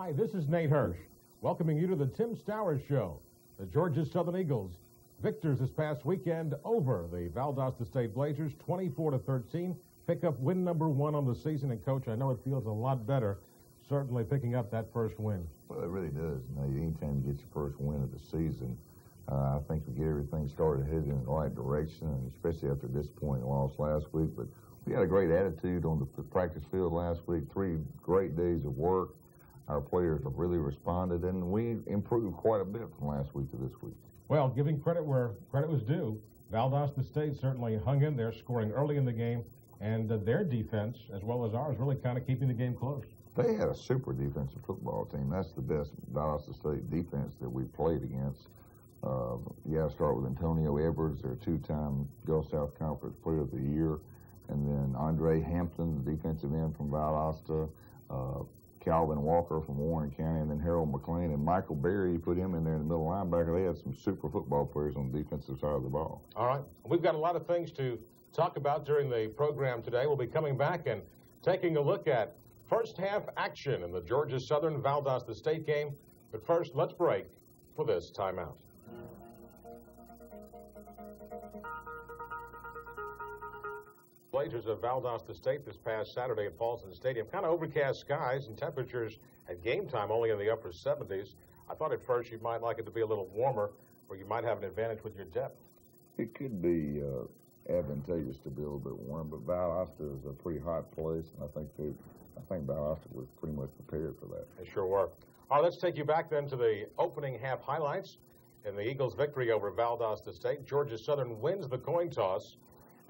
Hi, this is Nate Hirsch, welcoming you to the Tim Stowers Show. The Georgia Southern Eagles victors this past weekend over the Valdosta State Blazers, 24 to 13. Pick up win number one on the season, and coach, I know it feels a lot better. Certainly picking up that first win. Well, it really does. You know, anytime you get your first win of the season, uh, I think we get everything started heading in the right direction, and especially after this point loss last week. But we had a great attitude on the practice field last week. Three great days of work. Our players have really responded, and we improved quite a bit from last week to this week. Well, giving credit where credit was due, Valdosta State certainly hung in there, scoring early in the game, and uh, their defense, as well as ours, really kind of keeping the game close. They had a super defensive football team. That's the best Valdosta State defense that we played against. Uh, got start with Antonio Edwards, their two-time Gulf South Conference Player of the Year, and then Andre Hampton, the defensive end from Valdosta, uh, Calvin Walker from Warren County, and then Harold McLean and Michael Berry. put him in there in the middle linebacker. They had some super football players on the defensive side of the ball. All right. We've got a lot of things to talk about during the program today. We'll be coming back and taking a look at first half action in the Georgia Southern Valdosta State game. But first, let's break for this timeout. Of Valdosta State this past Saturday at Paulson Stadium. Kind of overcast skies and temperatures at game time only in the upper 70s. I thought at first you might like it to be a little warmer where you might have an advantage with your depth. It could be uh, advantageous to be a little bit warm, but Valdosta is a pretty hot place, and I think they, I think Valdosta was pretty much prepared for that. They sure were. All right, let's take you back then to the opening half highlights. In the Eagles' victory over Valdosta State, Georgia Southern wins the coin toss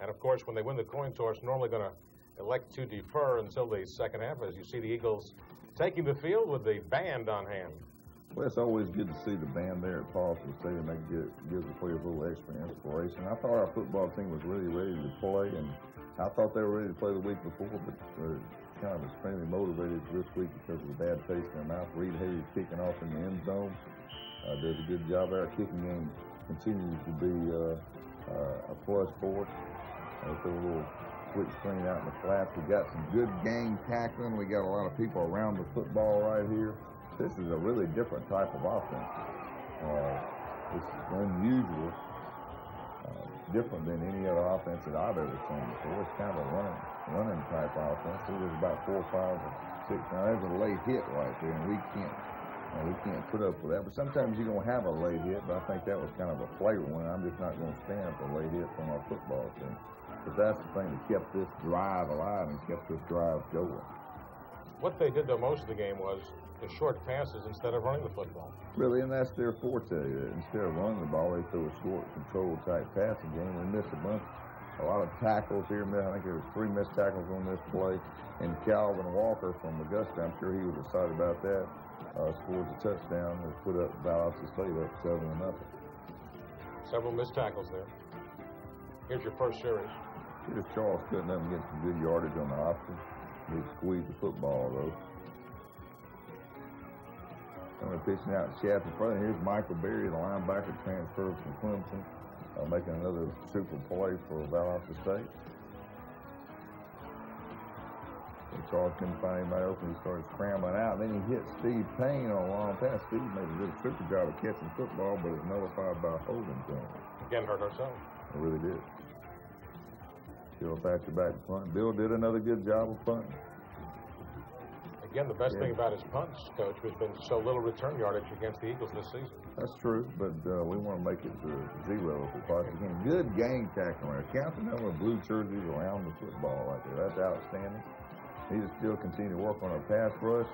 and of course, when they win the coin toss, normally going to elect to defer until the second half, as you see the Eagles taking the field with the band on hand. Well, it's always good to see the band there at Paulson Stadium. That gives the players a little extra inspiration. I thought our football team was really ready to play, and I thought they were ready to play the week before, but they're kind of extremely motivated this week because of the bad taste in their mouth. Reed Hayes kicking off in the end zone. Uh, does a good job there. Our kicking game continues to be uh, uh, a plus for us. Threw a little quick screen out in the flats. We got some good game tackling. We got a lot of people around the football right here. This is a really different type of offense. Uh, it's unusual, uh, different than any other offense that I've ever seen before. It's kind of a running, running type offense. It was about four, five, or six. Now there's a late hit right there, and we can't uh, we can't put up with that. But sometimes you're to have a late hit, but I think that was kind of a flavor one. I'm just not going to stand for late hit from our football team. But that's the thing that kept this drive alive and kept this drive going. What they did, though, most of the game was the short passes instead of running the football. Really, and that's their forte. Instead of running the ball, they throw a short, control type passing game. We missed a bunch, a lot of tackles here. I think there was three missed tackles on this play. And Calvin Walker from Augusta, I'm sure he was excited about that. Uh, scored a touchdown and put up Valdosta State up seven and nothing. Several missed tackles there. Here's your first series. Here's Charles cutting up and getting some good yardage on the option. He squeezed the football, though. I'm pitching out shaft in front. Here's Michael Berry, the linebacker transferred from Clemson, uh, making another super play for Valdosta State. And Charles couldn't find anybody open. He started scrambling out. Then he hit Steve Payne on a long pass. Steve made a good super job of catching football, but it's nullified by holding penalty. Again, hurt ourselves. It really did. Bill Thatcher back to punt. Bill did another good job of punting. Again, the best yeah. thing about his punts, Coach, has been so little return yardage against the Eagles this season. That's true, but uh, we want to make it to zero if we possibly can. Good game tackling there. Count the number of blue jerseys around the football right there. That's outstanding. Need to still continue to work on our pass rush.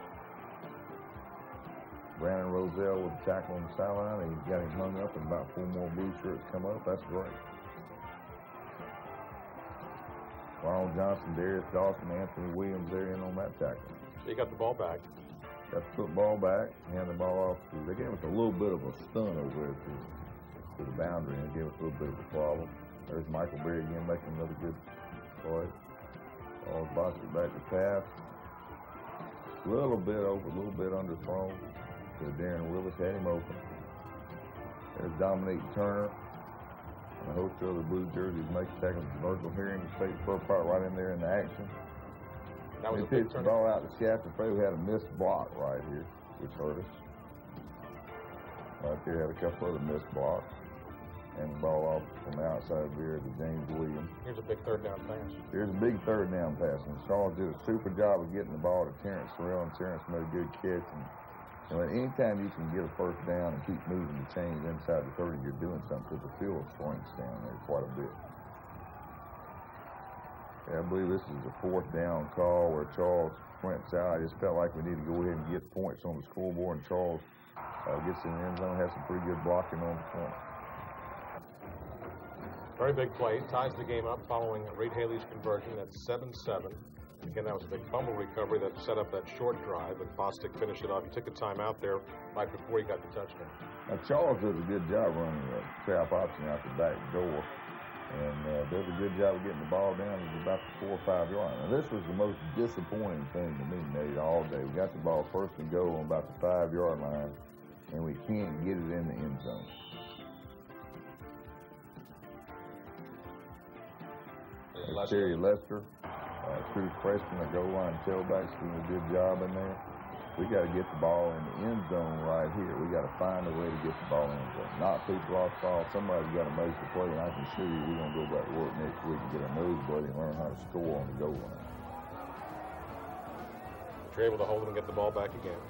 Brandon Roselle with the tackle on the sideline. He's got him hung up, and about four more blue shirts come up. That's great. Ronald Johnson, Darius Dawson, Anthony Williams there in on that tackle. So you got the ball back. Got the football back, hand the ball off. To, they gave us a little bit of a stun over there to, to the boundary and gave us a little bit of a problem. There's Michael Berry again making another good play. All boxed back to pass. A little bit over, a little bit underthrown to Darren Willis. Had him open. There's Dominique Turner the host of the blue jerseys makes second Virgil Herring, the state fur part right in there in the action. That was he pitched the ball out the shaft and Frey had a missed block right here. which hurt us. Right there, had a couple other missed blocks. And the ball off from the outside there to James Williams. Here's a big third down pass. Here's a big third down pass. And Charles did a super job of getting the ball to Terrence Sorrell, and Terrence made a good catch. And you anytime you can get a first down and keep moving the chains inside the 30, you're doing something because the field shrinks down there quite a bit. Yeah, I believe this is the fourth down call where Charles sprints out. I just felt like we need to go ahead and get points on the scoreboard, and Charles uh, gets in the end zone, has some pretty good blocking on the corner. Very big play, ties the game up following Reed Haley's conversion at 7-7. Again, that was a big fumble recovery that set up that short drive, and Bostic finished it off. He took a timeout there right before he got the touchdown. Now, Charles does a good job running the trap option out the back door, and uh, does a good job of getting the ball down to about the four or five yard line. Now, this was the most disappointing thing to me, Nate, all day. We got the ball first and goal on about the five yard line, and we can't get it in the end zone. Terry Lester, uh, true freshman, a goal line tailback's doing a good job in there. We got to get the ball in the end zone right here. We got to find a way to get the ball in the zone. Not people off ball. Somebody's got to make the play, and I can you we're going to go back to work next week and get a nosebleed and learn how to score on the goal line. You're able to hold and get the ball back again.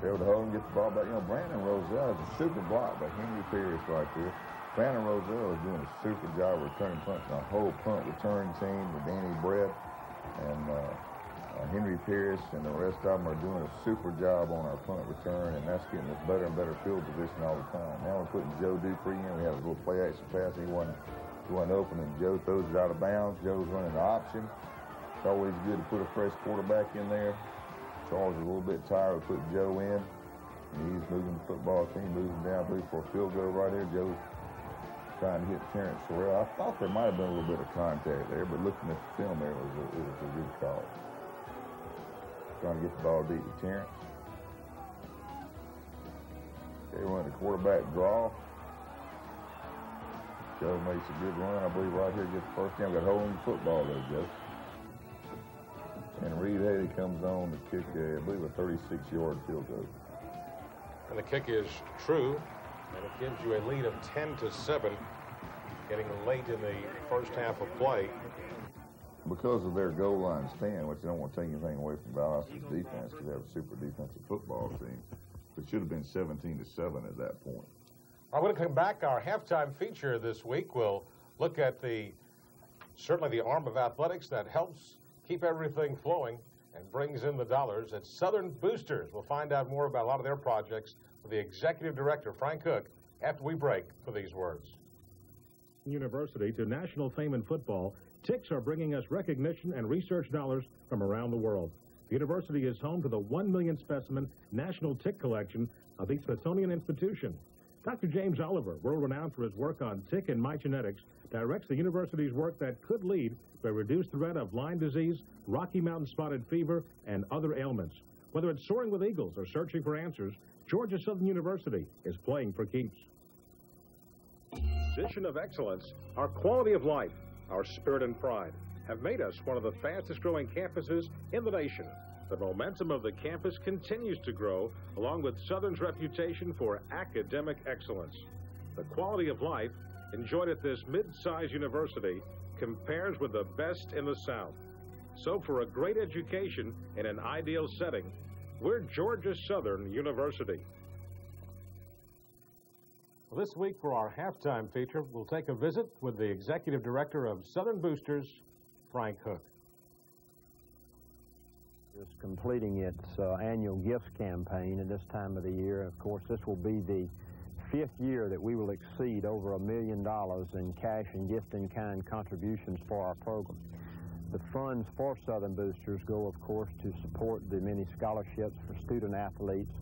You're able to hold and get the ball back. You know, Brandon Roselle is a super block by Henry Pierce right there. Brandon Roselle is doing a super job returning punts. The whole punt return team with Danny Brett and uh, uh, Henry Pierce and the rest of them are doing a super job on our punt return, and that's getting us better and better field position all the time. Now we're putting Joe Dupree in. We have a little play action pass. He wasn't, he wasn't open, and Joe throws it out of bounds. Joe's running the option. It's always good to put a fresh quarterback in there. Charles is a little bit tired of putting Joe in. And he's moving the football team, moving down, blue for a field goal right there. Joe's trying to hit Terrence Sorrell. I thought there might have been a little bit of contact there, but looking at the film there, it was a, it was a good call. Trying to get the ball deep to Terrence. They run the quarterback draw. Joe makes a good run, I believe, right here, gets the first down. Got holding the football there, Joe. And Reed Haley comes on to kick, a, I believe, a 36-yard field goal. And the kick is true, and it gives you a lead of 10 to 7, getting late in the first half of play. Because of their goal line stand, which I don't want to take anything away from Valdosta's defense because they have a super defensive football team, it should have been 17 to 7 at that point. I'm going to come back. Our halftime feature this week will look at the certainly the arm of athletics that helps keep everything flowing and brings in the dollars. It's Southern Boosters. We'll find out more about a lot of their projects the executive director, Frank Cook, after we break for these words. University to national fame in football, ticks are bringing us recognition and research dollars from around the world. The university is home to the 1 million specimen National Tick Collection of the Smithsonian Institution. Dr. James Oliver, world renowned for his work on tick and mite genetics, directs the university's work that could lead to a reduced threat of Lyme disease, Rocky Mountain spotted fever, and other ailments. Whether it's soaring with eagles or searching for answers, Georgia Southern University is playing for keeps. Vision of excellence, our quality of life, our spirit and pride have made us one of the fastest growing campuses in the nation. The momentum of the campus continues to grow, along with Southern's reputation for academic excellence. The quality of life enjoyed at this mid-sized university compares with the best in the South. So for a great education in an ideal setting, we're Georgia Southern University. Well, this week for our halftime feature, we'll take a visit with the executive director of Southern Boosters, Frank Hook. is completing its uh, annual gifts campaign at this time of the year. Of course, this will be the fifth year that we will exceed over a million dollars in cash and gift in kind contributions for our program. The funds for Southern Boosters go, of course, to support the many scholarships for student athletes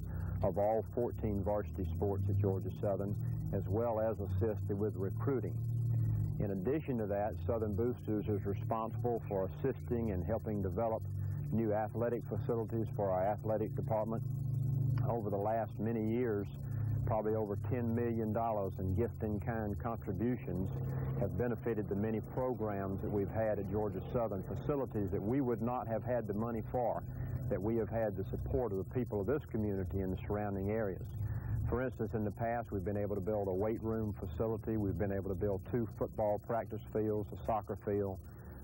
of all 14 varsity sports at Georgia Southern, as well as assisted with recruiting. In addition to that, Southern Boosters is responsible for assisting and helping develop new athletic facilities for our athletic department. Over the last many years, probably over $10 million in gift-in-kind contributions have benefited the many programs that we've had at Georgia Southern, facilities that we would not have had the money for that we have had the support of the people of this community and the surrounding areas. For instance, in the past, we've been able to build a weight room facility. We've been able to build two football practice fields, a soccer field,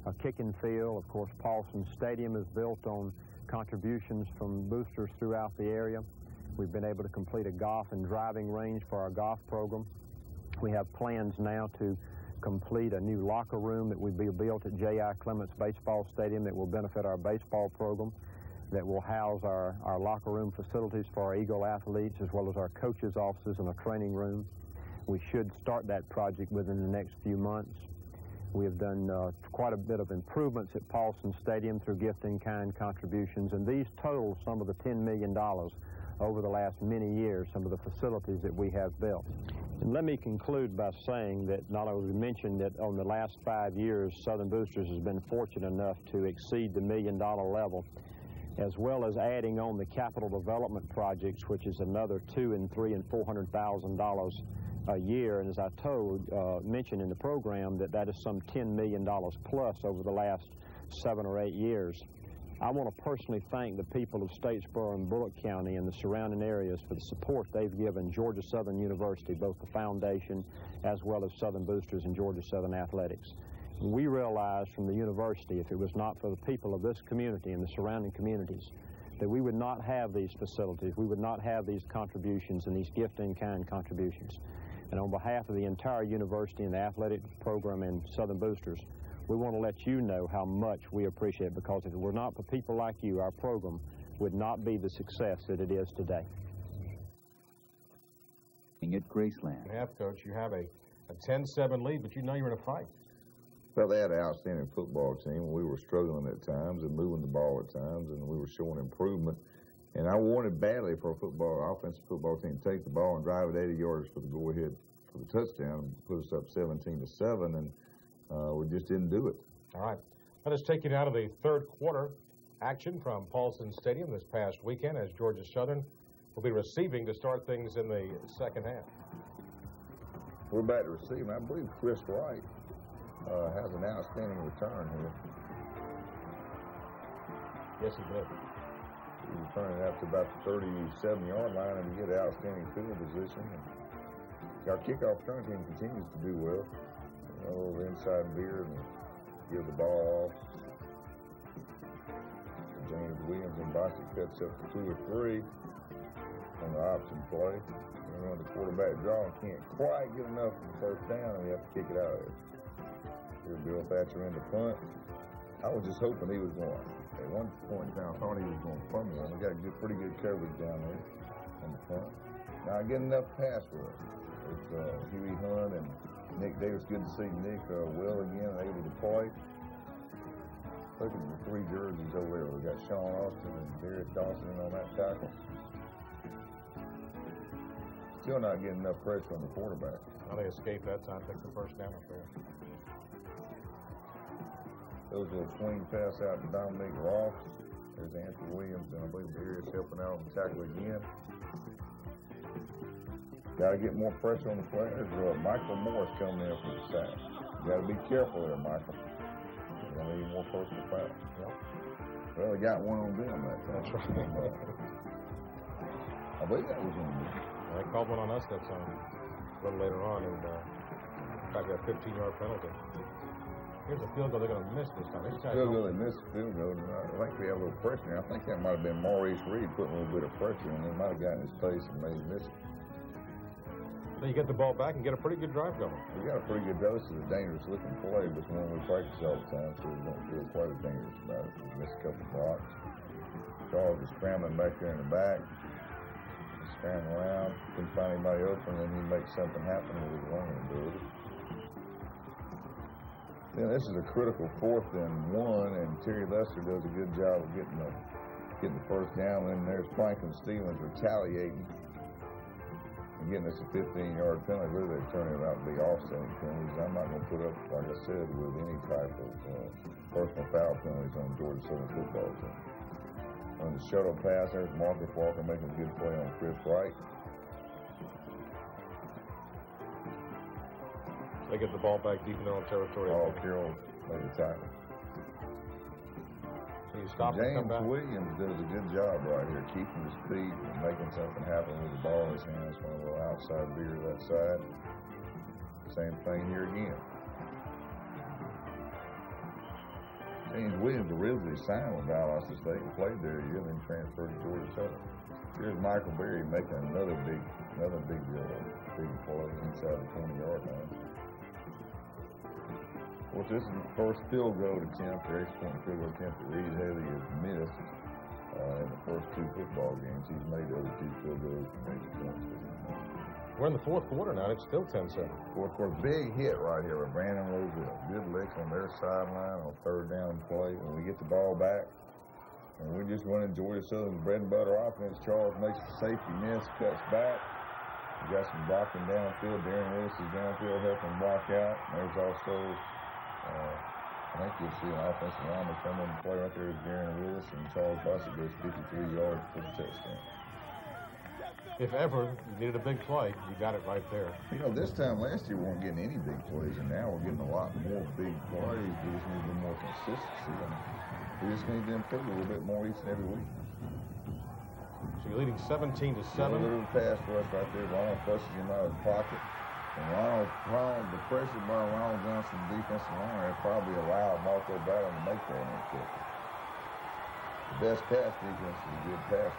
a kicking field. Of course, Paulson Stadium is built on contributions from boosters throughout the area. We've been able to complete a golf and driving range for our golf program. We have plans now to complete a new locker room that will be built at J.I. Clements Baseball Stadium that will benefit our baseball program, that will house our, our locker room facilities for our Eagle athletes as well as our coaches' offices and a training room. We should start that project within the next few months. We have done uh, quite a bit of improvements at Paulson Stadium through gift-in-kind contributions, and these total some of the $10 million over the last many years, some of the facilities that we have built. And let me conclude by saying that not only mentioned that on the last five years, Southern Boosters has been fortunate enough to exceed the million dollar level, as well as adding on the capital development projects, which is another two and three and four hundred thousand dollars a year. And as I told, uh, mentioned in the program, that that is some $10 million plus over the last seven or eight years. I want to personally thank the people of Statesboro and Bulloch County and the surrounding areas for the support they've given Georgia Southern University, both the foundation as well as Southern Boosters and Georgia Southern Athletics. We realized from the university, if it was not for the people of this community and the surrounding communities, that we would not have these facilities, we would not have these contributions and these gift-in-kind contributions. And on behalf of the entire university and the athletic program and Southern Boosters, we want to let you know how much we appreciate it because if it were not for people like you, our program would not be the success that it is today. At Graceland. Half, Coach, you have a, a 10-7 lead, but you know you're in a fight. Well, they had an outstanding football team. We were struggling at times and moving the ball at times, and we were showing improvement. And I wanted badly for a football, offensive football team to take the ball and drive it 80 yards for the go-ahead for the touchdown and put us up 17 to 7. And uh, we just didn't do it. All right. Let us take you now to the third quarter action from Paulson Stadium this past weekend as Georgia Southern will be receiving to start things in the second half. We're about to receiving. I believe Chris Wright uh, has an outstanding return here. Yes, he did. He returned out to about the 37-yard line and he get an outstanding field position. And our kickoff return team continues to do well a little inside veer and give the ball off. James Williams and Bossy cuts up for two or three on the option play. And when the quarterback draw and can't quite get enough for the first down, and we have to kick it out of there. Here, Bill Thatcher in the punt. I was just hoping he was going. At one point in I thought he was going to fumble. We got good, pretty good coverage down there on the punt. Now, I get enough pass rush. It's uh, Huey Hunt and Nick Davis, good to see Nick uh, well again, able to play. Look at the three jerseys over there. We got Sean Austin and Darius Dawson on that tackle. Still not getting enough pressure on the quarterback. Well, they escaped that time, took the first down up there. Those little swing pass out to Dominic Ross. There's Anthony Williams, and I believe Darius helping out on the tackle again. Got to get more pressure on the players. Uh, Michael Morris coming in for the sack. Got to be careful there, Michael. You're going to need more personal foul. Yep. Well, they got one on them that time. That's right. I believe that was on them. They called one on us that time, a little later on, and uh, got that 15-yard penalty. Here's a field goal they're going to miss this time. Guys Still don't- really missed the field goal. and I think we have a little pressure. I think that might have been Maurice Reed putting a little bit of pressure on him. Might have gotten his face and made him miss it. You get the ball back and get a pretty good drive going. We got a pretty good dose of the dangerous looking play, but one we practice all the time, so we don't feel quite as dangerous about it. We missed a couple blocks. Charles was scrambling back there in the back. He scrambled around, couldn't find anybody open, and he makes something happen with his running ability. Then this is a critical fourth and one, and Terry Lester does a good job of getting the getting the first down. And there's Franklin Stevens retaliating and it's a 15-yard penalty. Really, they're turning it out to be offsetting penalties. I'm not going to put up, like I said, with any type of uh, personal foul penalties on Georgia Southern football team. On the shuttle pass, there's Marcus Walker making a good play on Chris Wright. They get the ball back deep in their own territory. Paul Carroll made the tackle. Stop James. Williams does a good job right here, keeping his feet and making something happen with the ball in his hands. One little outside to that side. Same thing here again. James Williams originally signed with Valdosta State and played there a year, then transferred to Georgia Southern. Here's Michael Berry making another big, another big, uh, big play inside the 20-yard line. Well, this is the first field goal attempt, or extra point field goal attempt that Reed Haley has missed uh, in the first two football games. He's made the other two field goals from major points. We're in the fourth quarter now, and it's still 10-7. Fourth quarter, big hit right here with Brandon Roselle. Good lick on their sideline on third down play. When we get the ball back, and we just running Georgia Southern's bread and butter offense. Charles makes the safety miss, cuts back. We got some blocking downfield. Darren Lewis is downfield helping block out. There's also, Uh, I think you'll see an offensive lineman come in and play right there with Darren Lewis, and Charles Bassett goes 53 yards for the touchdown. If ever you needed a big play, you got it right there. You know, this time last year we weren't getting any big plays, and now we're getting a lot more big plays. We just need a little more consistency. And we just need to improve a little bit more each and every week. So you're leading 17 to Got 7. A little pass rush right there. Ronald flushes him out of the pocket. And Ronald, Ronald, the pressure by Ronald Johnson, defensive line, had probably allowed Marco Bowden to make that interception. The best pass defense is a good pass.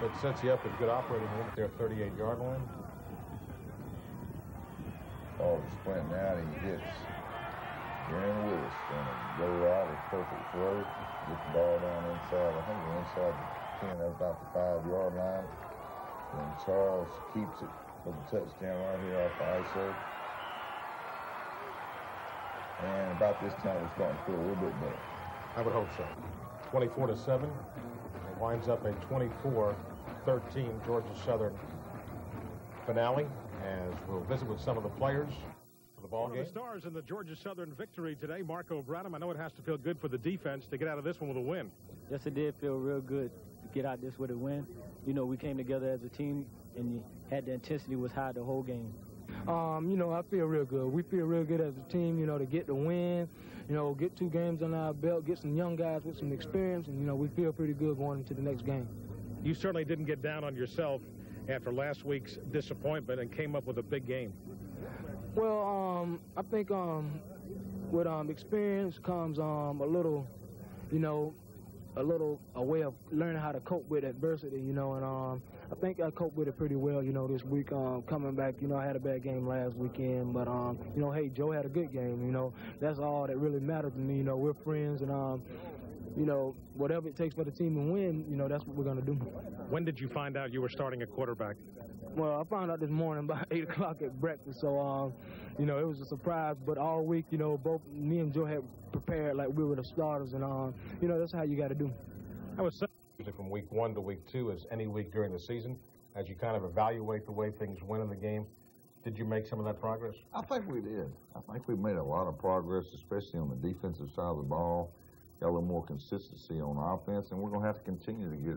So it sets you up with good operating room at their 38-yard line. Oh, sprinting out, he hits Darren Willis on a go out, a perfect throw. Get the ball down inside, I think inside the 10, that's about the five-yard line. And Charles keeps it for the touchdown right here off the ISO. And about this time, we're starting to feel a little bit better. I would hope so. 24 to 7. It winds up a 24-13 Georgia Southern finale as we'll visit with some of the players for the ball One game. of the stars in the Georgia Southern victory today, Marco Branham. I know it has to feel good for the defense to get out of this one with a win. Yes, it did feel real good to get out this with a win. You know, we came together as a team and you had the intensity was high the whole game. Um, you know, I feel real good. We feel real good as a team, you know, to get the win, you know, get two games on our belt, get some young guys with some experience, and, you know, we feel pretty good going into the next game. You certainly didn't get down on yourself after last week's disappointment and came up with a big game. Well, um, I think um, with um, experience comes um, a little, you know, a little a way of learning how to cope with adversity, you know, and um, I think I coped with it pretty well, you know, this week. Um, coming back, you know, I had a bad game last weekend, but um, you know, hey, Joe had a good game, you know. That's all that really matters to me. You know, we're friends, and um, you know, whatever it takes for the team to win, you know, that's what we're gonna do. When did you find out you were starting a quarterback? Well, I found out this morning about eight o'clock at breakfast, so um, you know, it was a surprise. But all week, you know, both me and Joe had prepared like we were the starters, and um, you know, that's how you got to do. I was so Usually from week one to week two as any week during the season as you kind of evaluate the way things went in the game. Did you make some of that progress? I think we did. I think we made a lot of progress, especially on the defensive side of the ball. Got a little more consistency on offense, and we're going to have to continue to get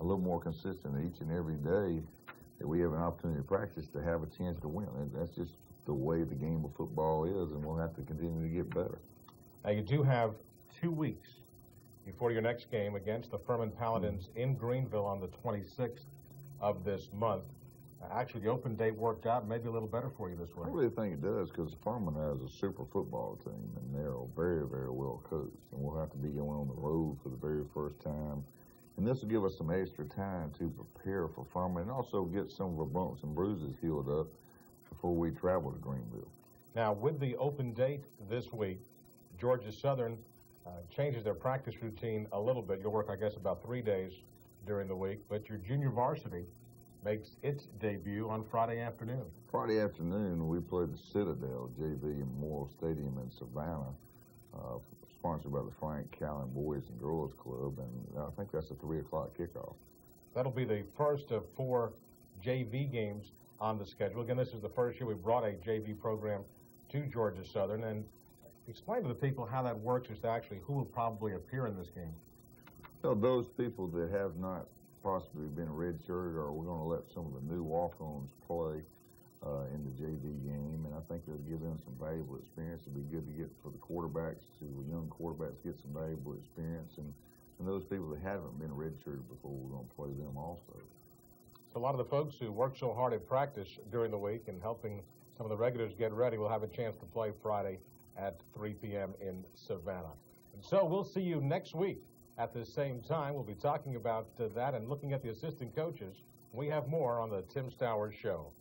a little more consistent each and every day that we have an opportunity to practice to have a chance to win. And that's just the way the game of football is, and we'll have to continue to get better. Now you do have two weeks before your next game against the Furman Paladins in Greenville on the 26th of this month. Uh, Actually, the open date worked out maybe a little better for you this week. I really think it does because Furman has a super football team, and they're very, very well coached. And we'll have to be going on the road for the very first time. And this will give us some extra time to prepare for Furman and also get some of our bumps and bruises healed up before we travel to Greenville. Now, with the open date this week, Georgia Southern changes their practice routine a little bit. You'll work, I guess, about three days during the week, but your junior varsity makes its debut on Friday afternoon. Friday afternoon, we play the Citadel JV in Memorial Stadium in Savannah, uh, sponsored by the Frank Callen Boys and Girls Club, and I think that's a 3 o'clock kickoff. That'll be the first of four JV games on the schedule. Again, this is the first year we brought a JV program to Georgia Southern. And explain to the people how that works as to actually who will probably appear in this game. So those people that have not possibly been redshirted, or we're going to let some of the new walk-ons play. uh, in the JV game, and I think it'll give them some valuable experience. It'll be good to get for the quarterbacks to the young quarterbacks get some valuable experience, and, and those people that haven't been redshirted before, we're going to play them also. So a lot of the folks who work so hard at practice during the week and helping some of the regulars get ready will have a chance to play Friday at 3 p.m. in Savannah. And so we'll see you next week at the same time. We'll be talking about uh, that and looking at the assistant coaches. We have more on the Tim Stowers Show.